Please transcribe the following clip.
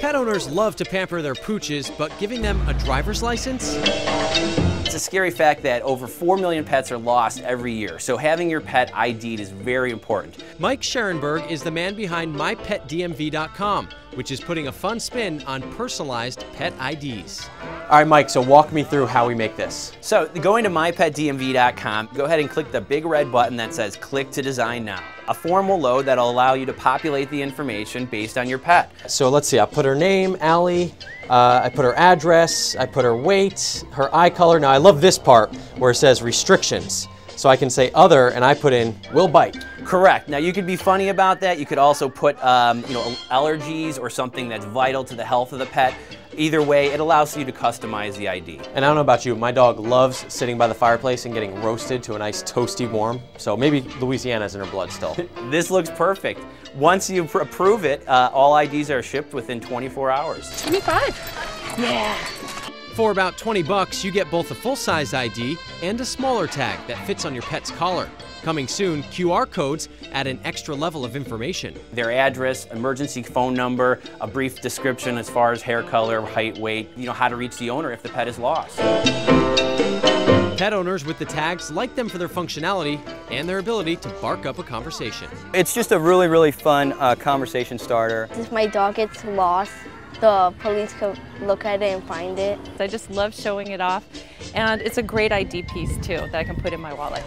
Pet owners love to pamper their pooches, but giving them a driver's license? It's a scary fact that over 4 million pets are lost every year, so having your pet ID'd is very important. Mike Scherenberg is the man behind MyPetDMV.com, which is putting a fun spin on personalized pet IDs. All right, Mike, so walk me through how we make this. So going to mypetdmv.com, go ahead and click the big red button that says click to design now. A form will load that'll allow you to populate the information based on your pet. So let's see, I'll put her name, Allie, uh, I put her address, I put her weight, her eye color. Now I love this part where it says restrictions. So I can say other and I put in will bite. Correct. Now you could be funny about that. You could also put um, you know allergies or something that's vital to the health of the pet. Either way, it allows you to customize the ID. And I don't know about you, my dog loves sitting by the fireplace and getting roasted to a nice toasty warm. So maybe Louisiana's in her blood still. this looks perfect. Once you approve it, uh, all IDs are shipped within 24 hours. 25. Yeah. For about 20 bucks, you get both a full-size ID and a smaller tag that fits on your pet's collar. Coming soon, QR codes add an extra level of information. Their address, emergency phone number, a brief description as far as hair color, height, weight, you know, how to reach the owner if the pet is lost. Pet owners with the tags like them for their functionality and their ability to bark up a conversation. It's just a really, really fun uh, conversation starter. If my dog gets lost, the police could look at it and find it. I just love showing it off and it's a great ID piece too that I can put in my wallet.